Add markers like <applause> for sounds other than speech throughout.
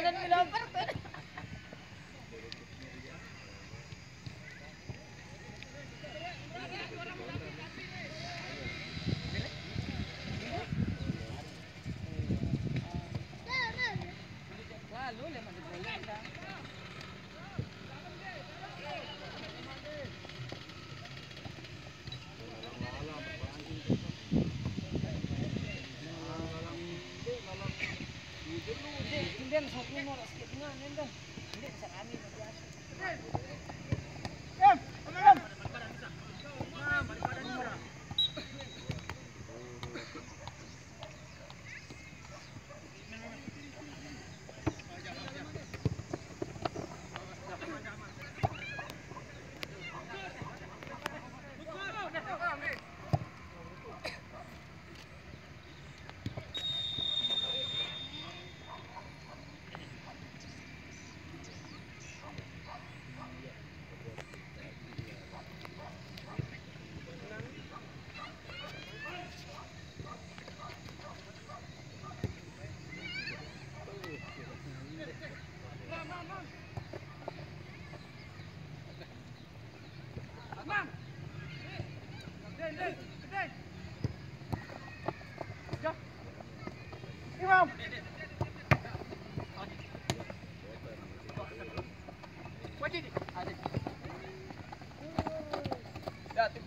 Kainan mo.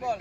বল।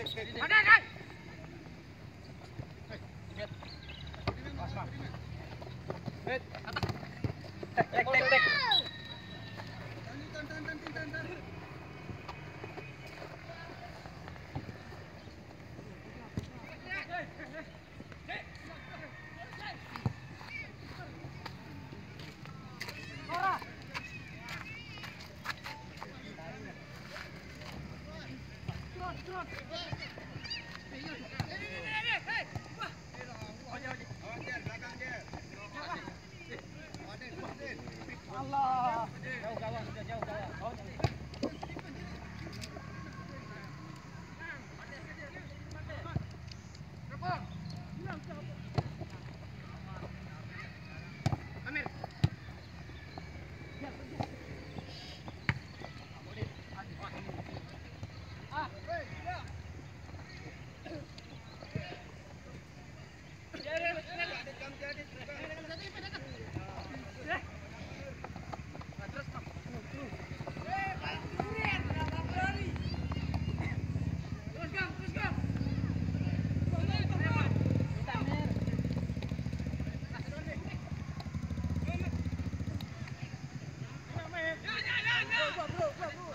por.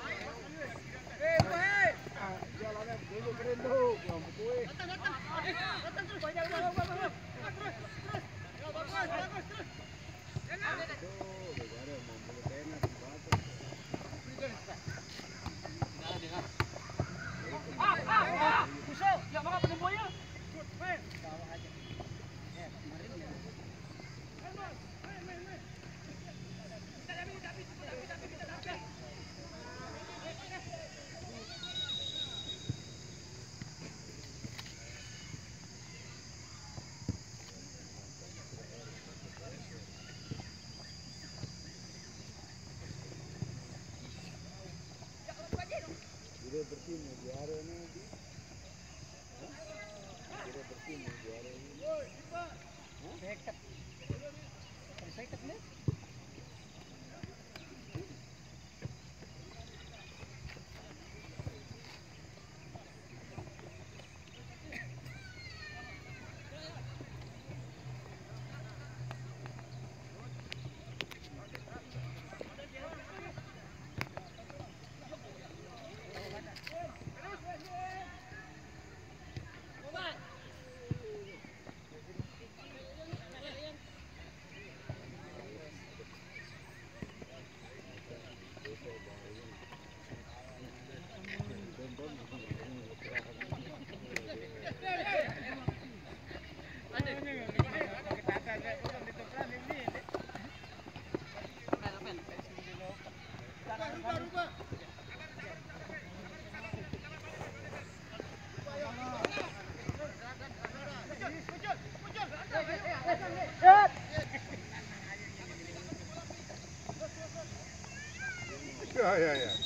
બે પ્રતિનિધિ હારે ને Ya, ya,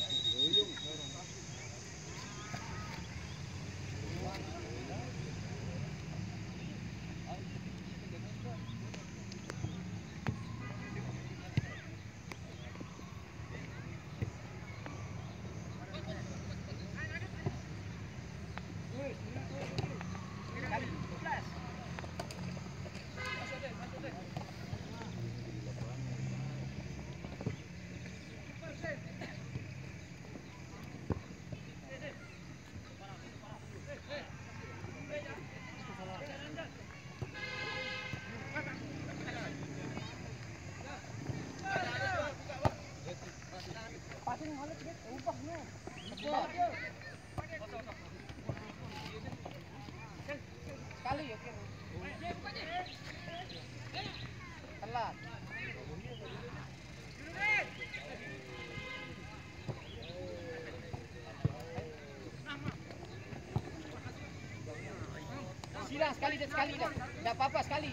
sekali dan sekali dah. Tak apa-apa sekali.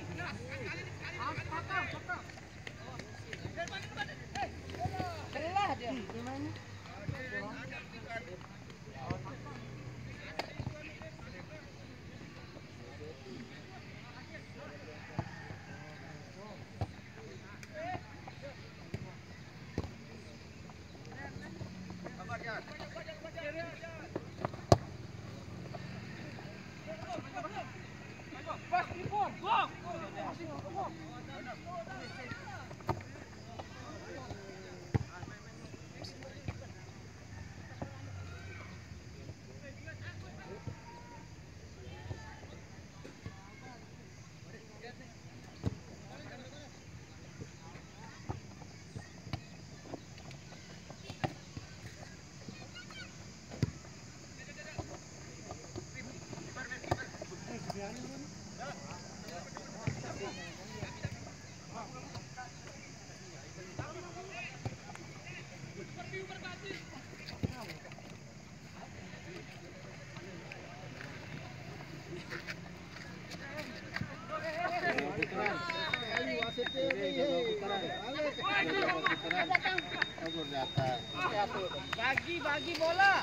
Bagi bagi bola.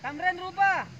Tamren rubah.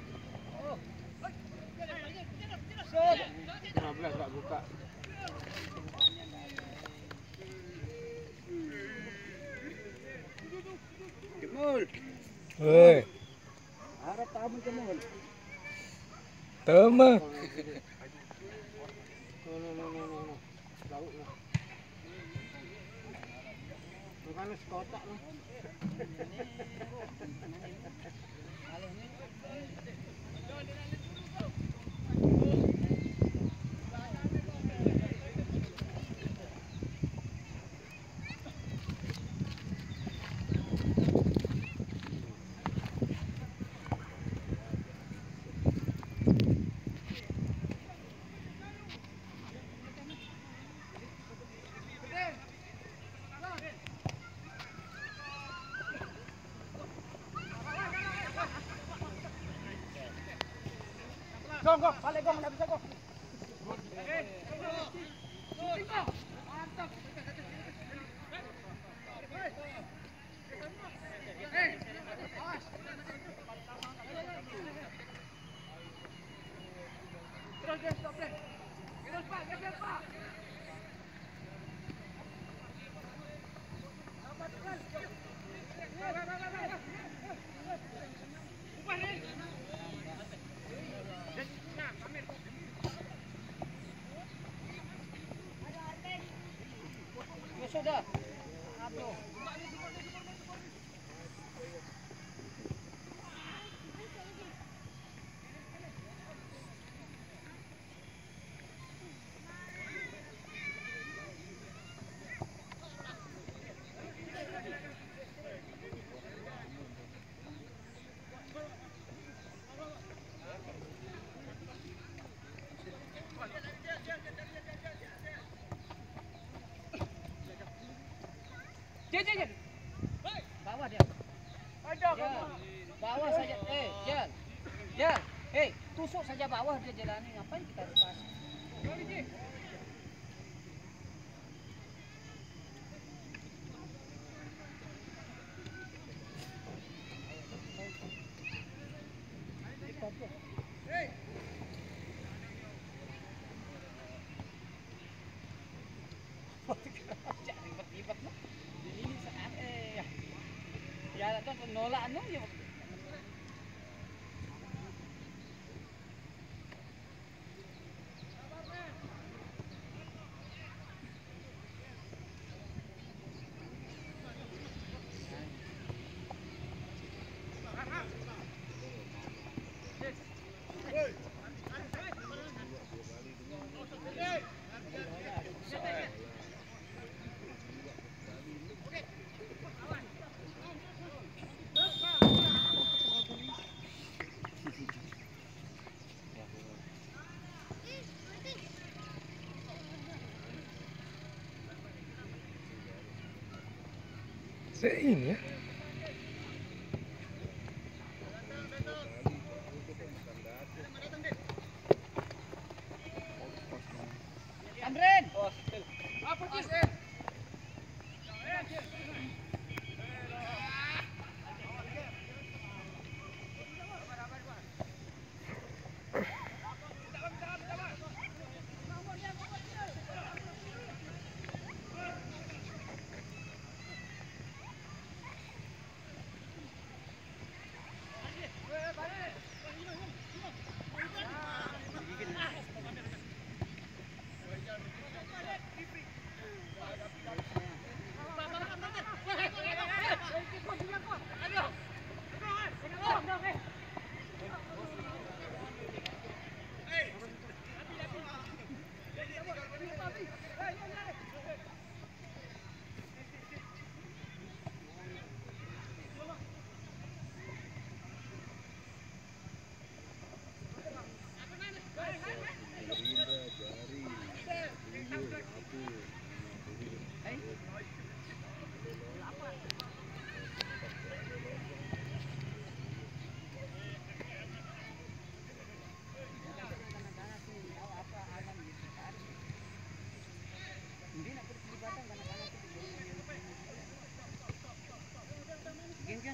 Hei, Harap tamu kemul. tama. No, no, no, no, no, no. Lauk no. No, Bukan kotak loh. Gong, Ya Jen, jen, jen. Bawah dia. Jen. Bawah saja. Eh, Jen. Jen. Hei, tusuk saja bawah dia jalani. Ngapain kita lepas? Jangan 我哪能有？Anu ya. Sein ya. Amrin. Hindi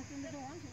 going to do one.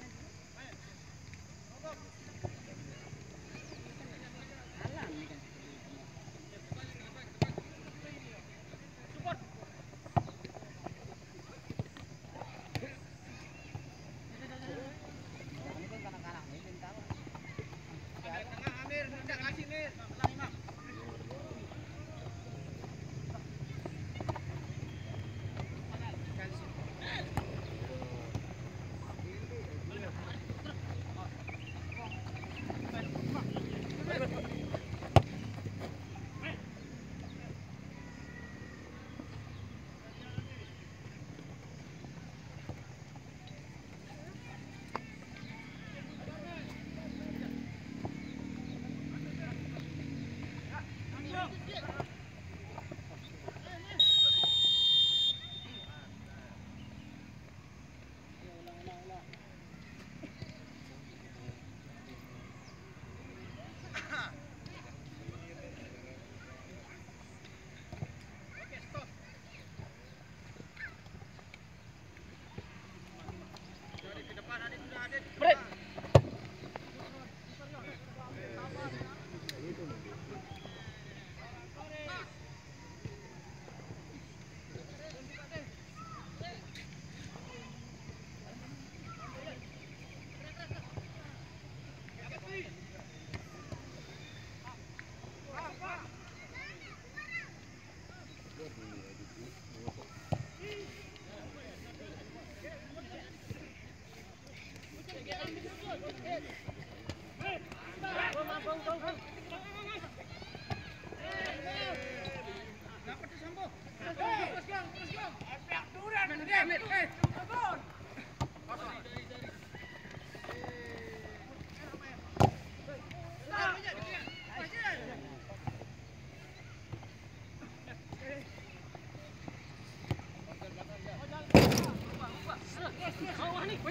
But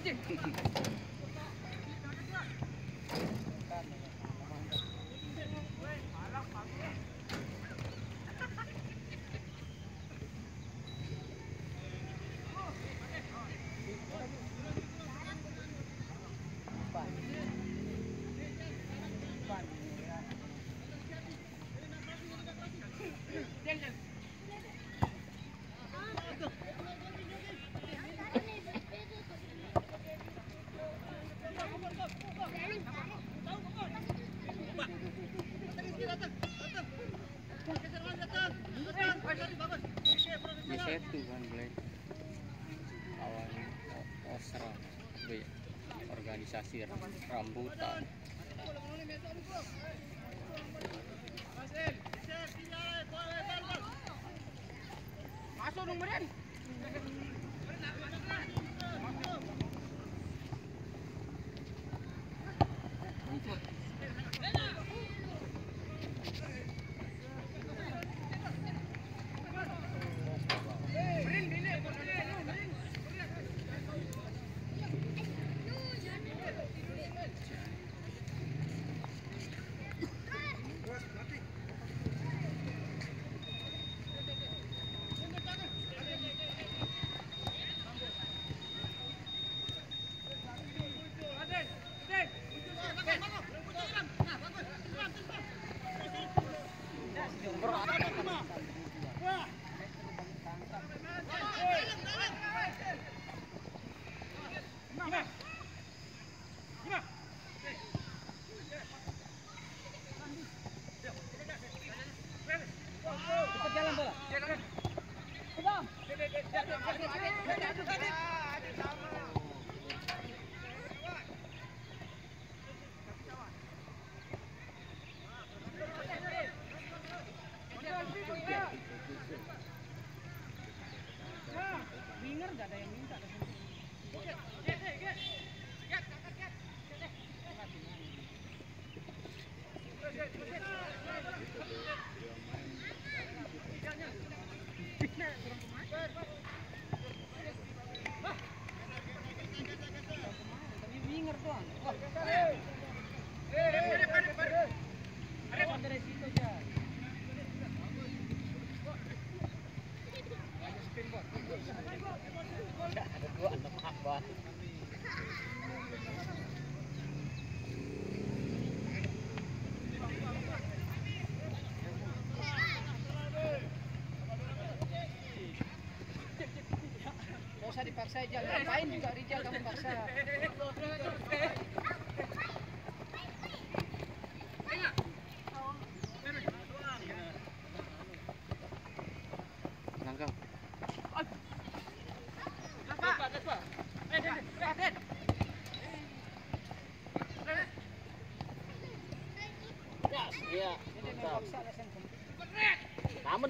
Roger. <laughs> ram- rambutan. Masuk dong usah dipaksa aja, ngapain juga Rijal kamu paksa. Iya. Alasan kamu. Kamu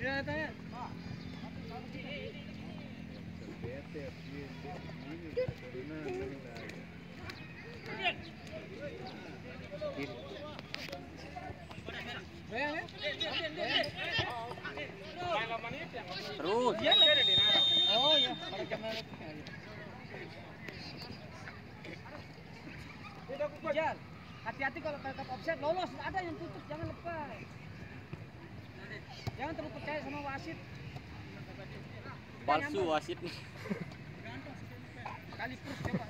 Ya, tanya. Terus. Oh ya, para kamera. Kejar. Hati-hati kalau tetap offset lolos, ada yang tutup jangan lepas. Jangan terlalu percaya sama wasit. Palsu wasit nih. Kali terus coba.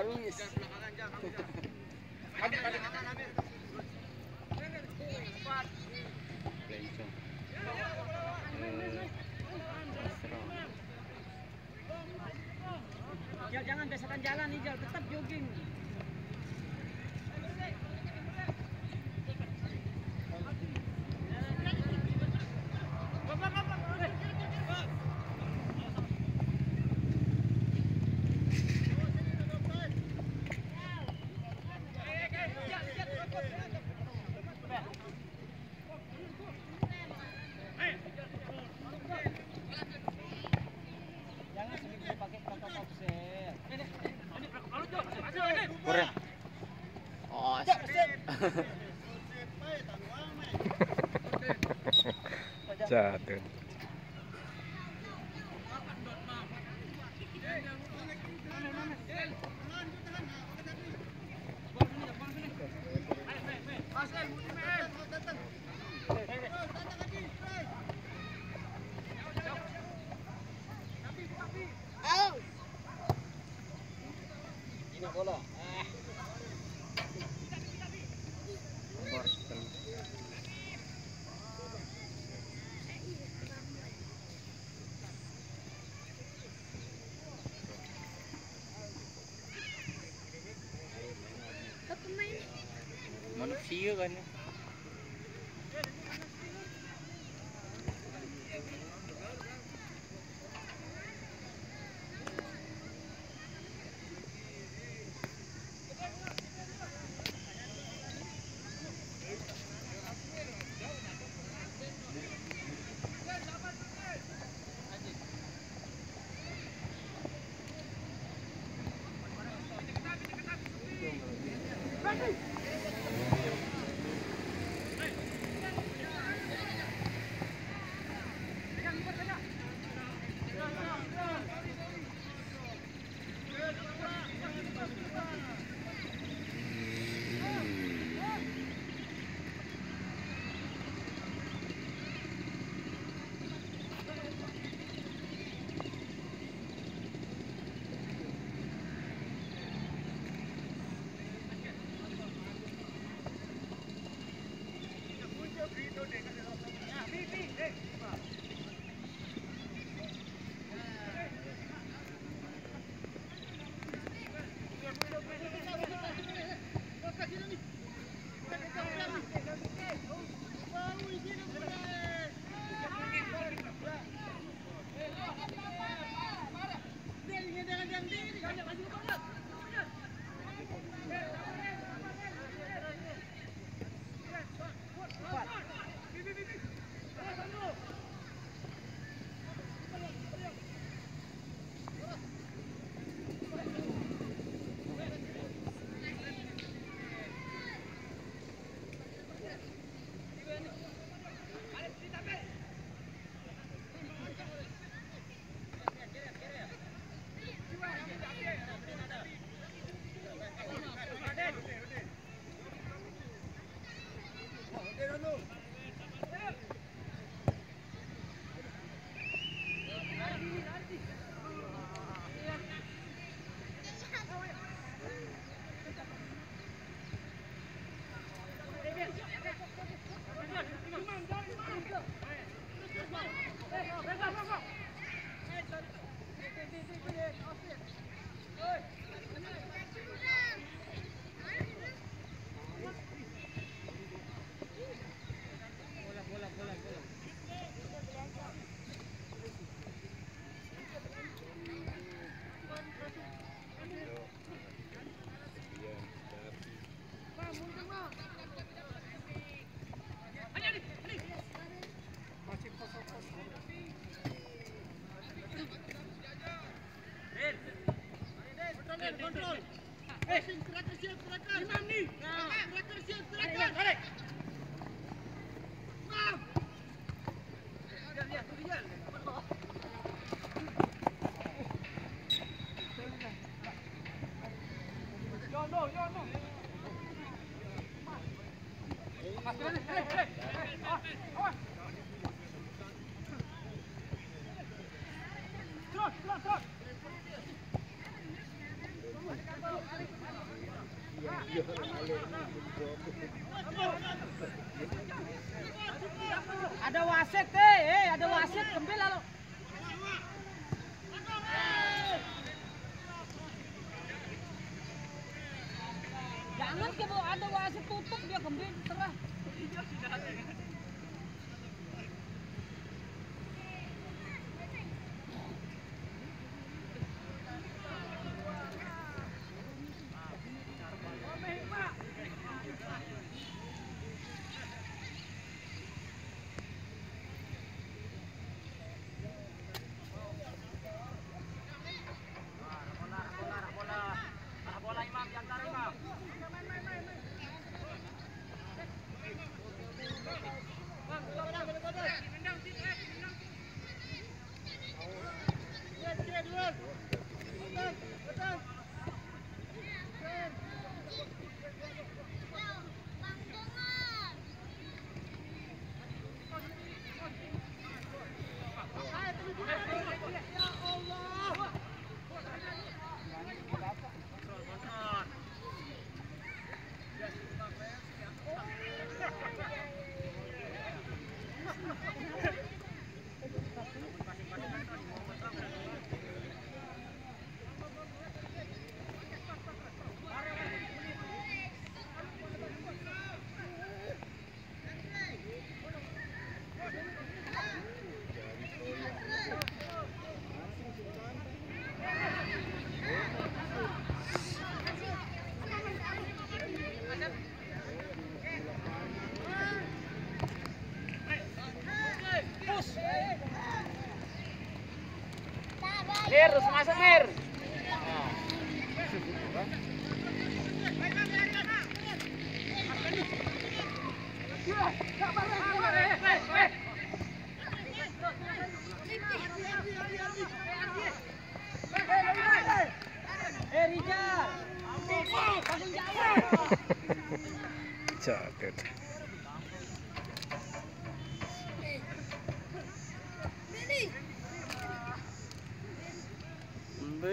Carlos. Jatuh. Ini iyo, ano? Kontrol. Eh, siap, siap, siap, siap, nih? siap, siap, siap, dia kembil serah. வந்து